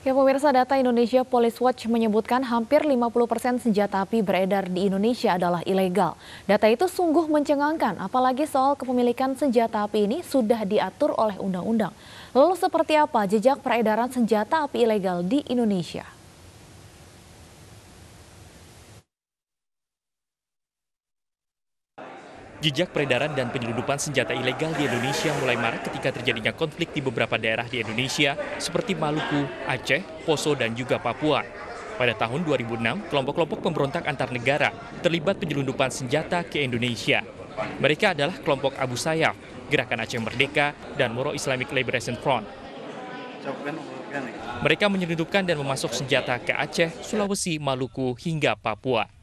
Ya pemirsa data Indonesia Police Watch menyebutkan hampir 50% persen senjata api beredar di Indonesia adalah ilegal. Data itu sungguh mencengangkan, apalagi soal kepemilikan senjata api ini sudah diatur oleh undang-undang. Lalu seperti apa jejak peredaran senjata api ilegal di Indonesia? Jejak peredaran dan penyelundupan senjata ilegal di Indonesia mulai marak ketika terjadinya konflik di beberapa daerah di Indonesia seperti Maluku, Aceh, Poso, dan juga Papua. Pada tahun 2006, kelompok-kelompok pemberontak antar negara terlibat penyelundupan senjata ke Indonesia. Mereka adalah kelompok Abu Sayyaf, Gerakan Aceh Merdeka, dan Moro Islamic Liberation Front. Mereka menyelundupkan dan memasuk senjata ke Aceh, Sulawesi, Maluku, hingga Papua.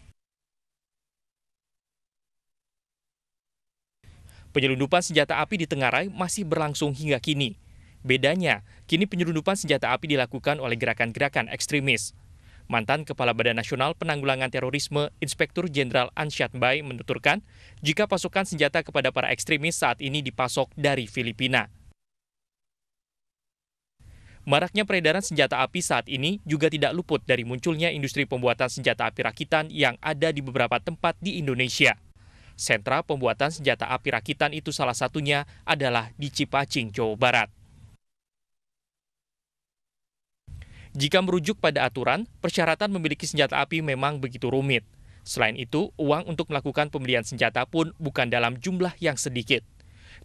Penyelundupan senjata api di Tengarai masih berlangsung hingga kini. Bedanya, kini penyelundupan senjata api dilakukan oleh gerakan-gerakan ekstremis. Mantan Kepala Badan Nasional Penanggulangan Terorisme, Inspektur Jenderal Ansyat Bay menuturkan, jika pasukan senjata kepada para ekstremis saat ini dipasok dari Filipina. Maraknya peredaran senjata api saat ini juga tidak luput dari munculnya industri pembuatan senjata api rakitan yang ada di beberapa tempat di Indonesia. Sentra pembuatan senjata api rakitan itu salah satunya adalah di Cipacing, Jawa Barat. Jika merujuk pada aturan, persyaratan memiliki senjata api memang begitu rumit. Selain itu, uang untuk melakukan pembelian senjata pun bukan dalam jumlah yang sedikit.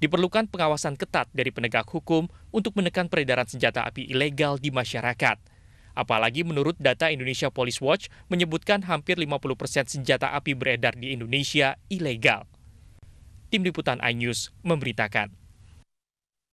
Diperlukan pengawasan ketat dari penegak hukum untuk menekan peredaran senjata api ilegal di masyarakat. Apalagi menurut data Indonesia Police Watch menyebutkan hampir 50% persen senjata api beredar di Indonesia ilegal. Tim Liputan iNews memberitakan.